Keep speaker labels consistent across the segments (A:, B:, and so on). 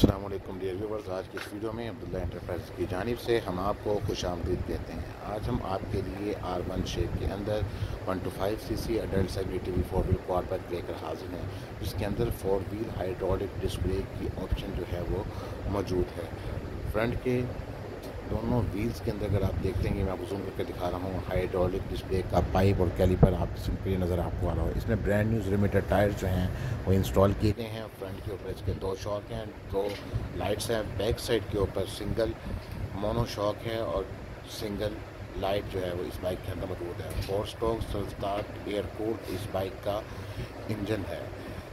A: अस्सलाम वालेकुम dear viewers आज की इस वीडियो में अब्दुल्ला इंटरप्राइज की जानब से हम आपको खुश आमदीद कहते हैं। आज हम आपके लिए आर वन शेप के अंदर one two five C C adult सेगनी T V four wheel quad bike लेकर हाजिर हैं। जिसके अंदर फोर व्हील हाइड्रोलिक डिस्प्ले की ऑप्शन जो है वो मौजूद है। फ्रंट के दोनों व्हील्स के अंदर अगर आप देखते हैं मैं आपको जूम करके दिखा रहा हूँ हाइड्रोलिक डिस्प्ले का पाइप और कैलिपर आप सिंपली नज़र आपको आ रहा हो इसमें ब्रांड न्यूज़ लिमिटेड टायर जो हैं, वो इंस्टॉल किए गए हैं। फ्रंट के ऊपर इसके दो शॉक हैं, दो लाइट्स हैं। बैक साइड के ऊपर सिंगल मोनो शॉक है और सिंगल लाइट जो है वो इस बाइक के अंदर मौजूद है। Four stroke start air cool इस बाइक का इंजन है।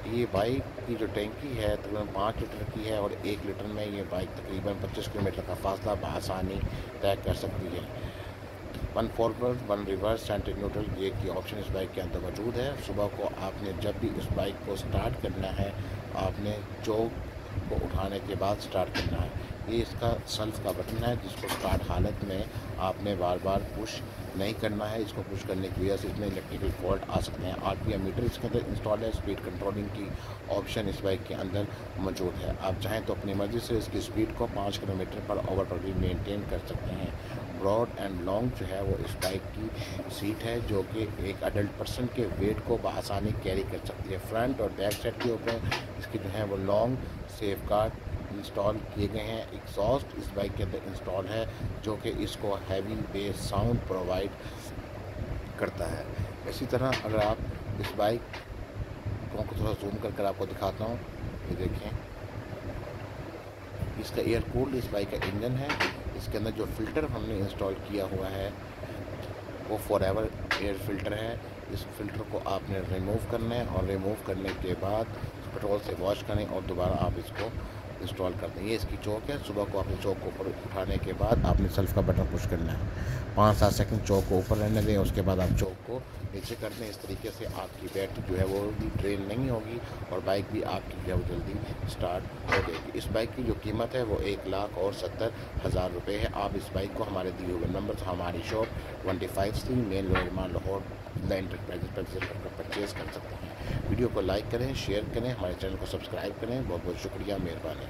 A: ये बाइक की जो टैंकी है, तकरीबन पाँच लीटर की है और एक लीटर में ये बाइक तकरीबन पच्चीस किलोमीटर का फासला बसानी तय कर सकती है। One forward one reverse center neutral gear की ऑप्शन इस बाइक के अंदर मौजूद है। सुबह को आपने जब भी इस बाइक को स्टार्ट करना है, आपने चौक को उठाने के बाद स्टार्ट करना है। ये इसका सेल्फ का बटन है, जिसको स्टार्ट हालत में आपने बार बार पुश नहीं करना है। इसको पुश करने की वजह से इसमें इलेक्ट्रिकल फॉल्ट आ सकते हैं। आर पी मीटर इसके अंदर इंस्टॉल है स्पीड कंट्रोलिंग की ऑप्शन इस बाइक के अंदर मौजूद है। आप चाहें तो अपनी मर्ज़ी से इसकी स्पीड को पाँच किलोमीटर पर ओवर पर भी मेनटेन कर सकते हैं। ब्रॉड एंड लॉन्ग जो है वो इस बाइक की सीट है, जो कि एक अडल्ट पर्सन के वेट को बसानी कैरी कर सकती है। फ्रंट और बैक साइड के ऊपर इसकी जो है वो लॉन्ग सेफ़ गार्ड इंस्टॉल किए गए हैं। एग्जॉस्ट इस बाइक के अंदर इंस्टॉल है, जो कि इसको हैवी बेस साउंड प्रोवाइड करता है। इसी तरह अगर आप इस बाइक को थोड़ा जूम कर कर आपको दिखाता हूँ, ये देखें। इसका एयर कूल्ड इस बाइक का इंजन है। इसके अंदर जो फ़िल्टर हमने इंस्टॉल किया हुआ है, वो फॉर एवर एयर फ़िल्टर है। इस फ़िल्टर को आपने रिमूव करना है और रिमूव करने के बाद पेट्रोल से वॉश करें और दोबारा आप इसको इंस्टॉल कर दें ये इसकी चौक है। सुबह को आपने चौक को ऊपर उठाने के बाद आपने सेल्फ का बटन पुश करना है। पाँच सात सेकंड चौक को ऊपर रहने दें, उसके बाद आप चौक को नीचे कर दें। इस तरीके से आपकी बैटरी जो है वो भी ड्रेन नहीं होगी और बाइक भी आपकी जो जल्दी स्टार्ट हो जाएगी। इस बाइक की जो कीमत है वो एक लाख और सत्तर हज़ार रुपये है। आप इस बाइक को हमारे दिए हुए नंबर हमारी shop twenty five C main लोहरमान Lahore enterprises पर परचेज़ कर सकते हैं। वीडियो को लाइक करें शेयर करें, हमारे चैनल को सब्सक्राइब करें। बहुत बहुत शुक्रिया, मेहरबानी।